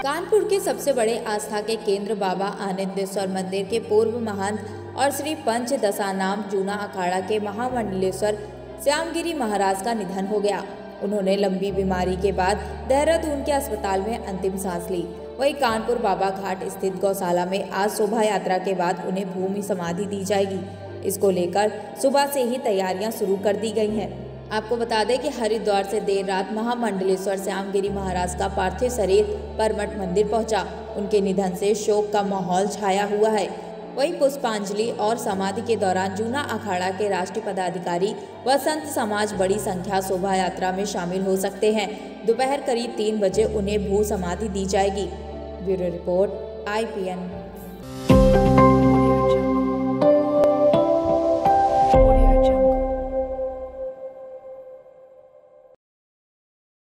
के सबसे बड़े आस्था के केंद्र बाबा आनंदेश्वर मंदिर के पूर्व महंत और श्री पंच दशानाम जूना अखाड़ा के महामंडलेश्वर श्यामगिरी महाराज का निधन हो गया। उन्होंने लंबी बीमारी के बाद देहरादून के अस्पताल में अंतिम सांस ली। वहीं कानपुर बाबा घाट स्थित गौशाला में आज शोभा यात्रा के बाद उन्हें भूमि समाधि दी जाएगी। इसको लेकर सुबह से ही तैयारियाँ शुरू कर दी गई हैं। आपको बता दें कि हरिद्वार से देर रात महामंडलेश्वर श्यामगिरी महाराज का पार्थिव शरीर परमठ मंदिर पहुँचा। उनके निधन से शोक का माहौल छाया हुआ है। वहीं पुष्पांजलि और समाधि के दौरान जूना अखाड़ा के राष्ट्रीय पदाधिकारी व संत समाज बड़ी संख्या शोभा यात्रा में शामिल हो सकते हैं। दोपहर करीब तीन बजे उन्हें भू समाधि दी जाएगी। ब्यूरो रिपोर्ट आई